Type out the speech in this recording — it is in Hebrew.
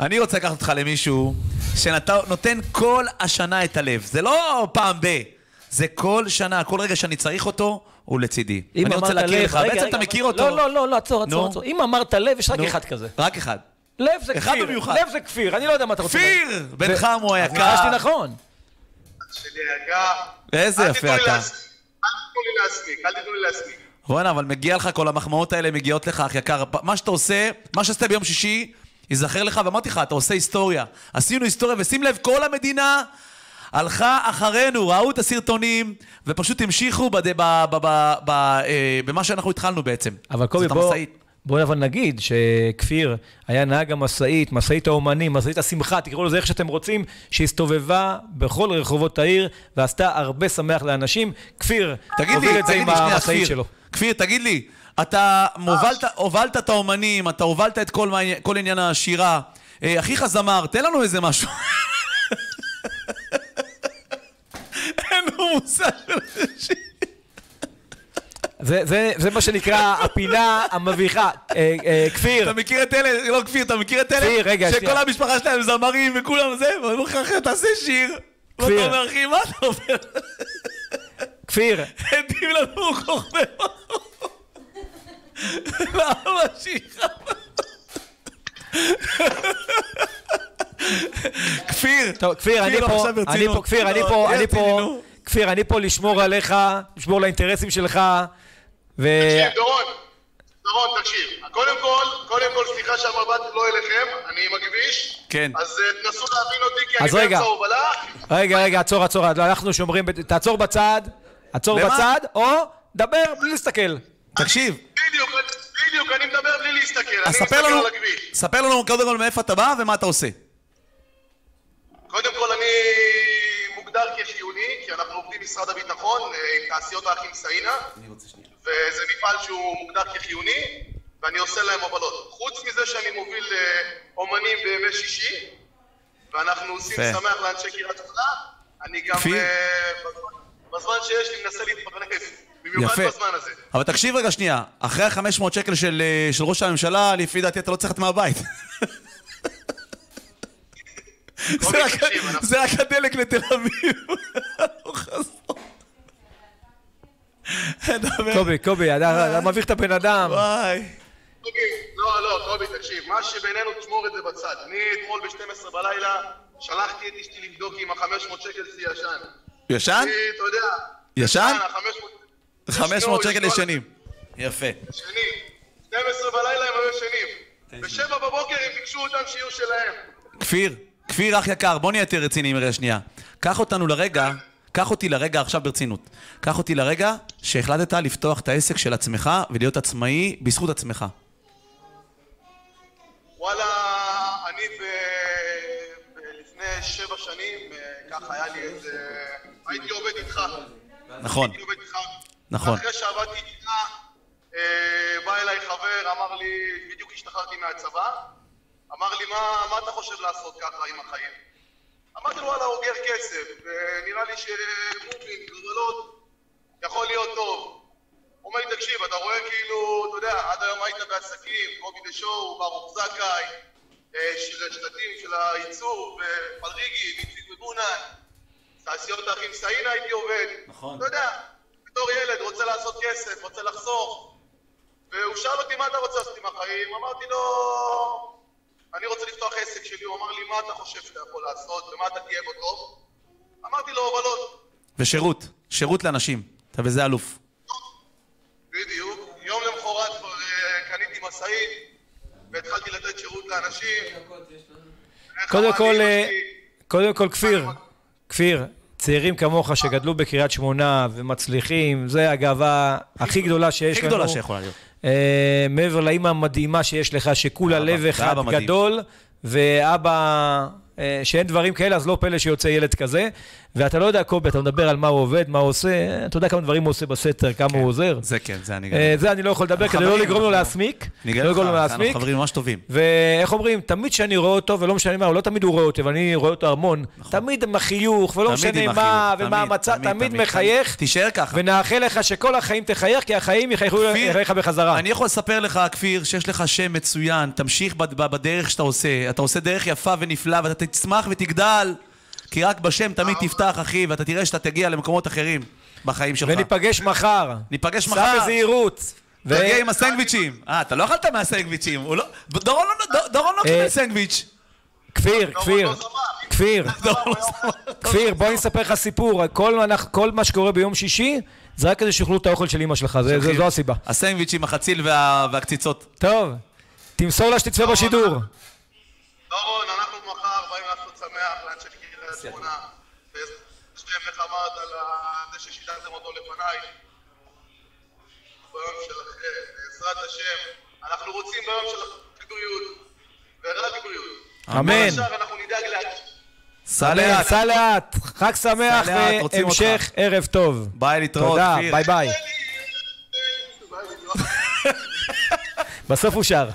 אני רוצה לקחת אותך למישהו שנותן כל השנה את הלב. זה לא פעם ב... זה כל שנה, כל רגע שאני צריך אותו, הוא לצידי. אם אני רוצה להכיר לך, בעצם רגע, אתה מכיר אותו. לא, לא, לא, לא, עצור, עצור. עצור. אם אמרת לב, יש רק נו. אחד כזה. רק אחד. לב זה אחד כפיר. במיוחד. לב זה כפיר, אני לא יודע מה אתה רוצה. כפיר! בן ו- חמו היקר. ניחשתי נכון. שלי היקר. איזה יפה אתה. אל תיתנו לי להסמיק, אל תיתנו לי להסמיק. בואנה, אבל מגיע לך, כל המחמאות האלה מגיעות לך, אח יקר. מה שאתה עושה, מה שעשית ביום שישי, ייזכר לך, ואמרתי לך, אתה עושה היסטוריה. עשינו היסטוריה, ושים לב, כל המדינה הלכה אחרינו, ראו את הסרטונים, ופשוט המשיכו בד... ב... ב... ב... ב... אה, במה שאנחנו התחלנו בעצם. אבל קובי, בוא, המשאית. בוא אבל נגיד שכפיר היה נהג המשאית, משאית האומנים, משאית השמחה, תקראו לזה איך שאתם רוצים, שהסתובבה בכל רחובות העיר ועשתה הרבה שמח לאנשים. כפיר תגיד לי, את זה תגיד עם המשאית. שלו. כפיר, תגיד לי, אתה הובלת, הובלת את האומנים, אתה הובלת את כל, כל עניין השירה. אה, אחיך זמר, תן לנו איזה משהו. אין לו מושג של. זה, זה, זה מה שנקרא הפינה המביכה. אה, אה, כפיר, אתה מכיר את אלה, לא כפיר, אתה מכיר את אלה? כפיר, רגע, שכל שנייה. המשפחה שלהם זמרים וכולם זה, ואומרים לך, אחי, תעשה שיר. ואתה כפיר. אומר, אחי, מה אתה אומר? כפיר, עדים לנו כוכבי למה שיחה? כפיר, טוב, כפיר, אני לא, פה. אני פה, כפיר, אני לא, פה, תהיה אני פה. כפיר, אני פה לשמור עליך, לשמור על האינטרסים שלך, ו... תקשיב, דורון, דורון, תקשיב. קודם כל, קודם כל, סליחה שהמבט לא אליכם, אני מגביש. כן. אז אה, תנסו להבין אותי, כי אני. באמצע הובלה. רגע, רגע, עצור, עצור, אנחנו שומרים, תעצור בצד, עצור? בצד, או דבר בלי להסתכל. תקשיב, בדיוק, אני מדבר בלי להסתכל. אני מסתכל לנו, על הכביש. ספר לנו קודם כל מאיפה אתה בא ומה אתה עושה. קודם כל, אני מוגדר כחיוני, כי אנחנו עובדים משרד הביטחון אה, עם תעשיות האחים סאינה. וזה מפעל שהוא מוגדר כחיוני, ואני עושה להם הובלות. חוץ מזה שאני מוביל אה, אומנים בימי שישי, ואנחנו עושים. שמח לאנשי קריית שמונה, אני גם. אה, בזמן שיש לי מנסה להתפרנס, במיוחד יפה. בזמן הזה. אבל תקשיב רגע שנייה, אחרי ה-500 שקל של, אה, של ראש הממשלה, לפי דעתי אתה לא צריך לצאת מהבית. זה רק- זה רק הדלק לתל אביב. קובי, קובי, אתה מביך את הבן אדם. וואי. קובי, לא, לא, קובי, תקשיב, מה שבינינו תשמור את זה בצד. אני אתמול ב-12 בלילה שלחתי את אשתי לבדוק אם ה-500 שקל זה ישן. ישן? אתה יודע... ישן? ה-500... 500 שקל ישנים. יפה. שני, 12 בלילה הם היו ישנים. בשבע בבוקר הם ביקשו אותם שיהיו שלהם. כפיר, כפיר אח יקר, בוא נהיה יותר רציניים רגע שנייה. קח אותנו לרגע, קח אותי לרגע עכשיו ברצינות. קח אותי לרגע שהחלטת לפתוח את העסק של עצמך ולהיות עצמאי בזכות עצמך. וואלה, אני ב... ב- לפני שבע שנים, אה, ככה היה לי איזה... הייתי עובד איתך. נכון, הייתי עובד איתך. נכון. אחרי שעבדתי איתך, אה, בא אליי חבר, אמר לי, בדיוק השתחררתי מהצבא, אמר לי, מה, מה אתה חושב לעשות ככה עם החיים? אמרתי לו, וואלה, אוגר כסף, ונראה לי שמובינג, גבלות, יכול להיות טוב. הוא אומר לי, תקשיב, אתה רואה כאילו, אתה יודע, עד היום היית בעסקים, קובי דה שואו, ברוך זכאי, אה, של שלטים של הייצור, פלריגי, איציק וגונן, תעשיות האחים סאינה הייתי עובד. נכון. אתה יודע, בתור ילד רוצה לעשות כסף, רוצה לחסוך. והוא שאל אותי, מה אתה רוצה לעשות עם החיים? אמרתי לו, אני רוצה לפתוח עסק שלי. הוא אמר לי, מה אתה חושב שאתה יכול לעשות, ומה אתה תהיה בו טוב? אמרתי לו, הובלות. ושירות, שירות לאנשים. אתה בזה אלוף. בדיוק. יום למחרת כבר אה, קניתי משאית, והתחלתי לתת שירות לאנשים. קודם כל, אה, קודם כל, כפיר, כפיר, צעירים כמוך שגדלו בקריית שמונה ומצליחים, זה הגאווה הכי גדולה שיש הכי לנו. גדולה שיכולה להיות. אה, מעבר לאימא המדהימה שיש לך, שכולה אבא, לב אחד מדהים. גדול, ואבא, אה, שאין דברים כאלה, אז לא פלא שיוצא ילד כזה. ואתה לא יודע, קובי, אתה מדבר על מה הוא עובד, מה הוא עושה, אתה יודע כמה דברים הוא עושה בסתר, כמה הוא עוזר. זה כן, זה אני גם... אה, זה אני לא יכול לדבר, כדי לא לגרום לו אנחנו- להסמיק. אני לא לך, לגרום לו אנחנו להסמיק. חברים ממש טובים. ואיך אומרים, תמיד כשאני רואה אותו, ולא משנה מה, לא תמיד הוא רואה אותי, אבל אני רואה אותו המון, תמיד עם החיוך, ולא נכון. משנה מה ומה המצב, תמיד, מחייך, תישאר ככה. ונאחל לך שכל החיים תחייך, כי החיים יחייכו אליך בחזרה. אני יכול לספר לך, כפיר, שיש לך שם מצוין, תמשיך בדרך שאתה עושה. אתה עושה דרך יפה ונפלאה, ואתה תצמח ותגדל, כי רק בשם תמיד תפתח, אחי, ואתה תראה שאתה תגיע למקומות אחרים בחיים שלך. וניפגש מחר. ניפגש סע מחר. בזהירות. ו- תגיע עם הסנדוויצ'ים. אה, אתה לא אכלת מהסנדוויצ'ים. לא... דורון לא- לא אה, קיבל סנדוויץ'. כפיר, כפיר, לא. כפיר, שמח. כפיר, בוא אני אספר לך סיפור. כל מה- כל מה שקורה ביום שישי, זה רק כדי שיאכלו את האוכל של אמא שלך, זה- זה- זו הסיבה. הסנדוויצ'ים, החציל וה- והקציצות. טוב, תמסור לה שתצפה בשידור. איך אמרת על זה ששידרתם אותו לפניי. ביום שלכם, בעזרת השם. אנחנו רוצים ביום של בריאות. ורק בריאות. אמן. אנחנו נדאג להגיד. סע לאט. סע לאט, חג שמח והמשך ערב טוב. ביי, להתראות, תודה. ביי ביי. בסוף הוא שר.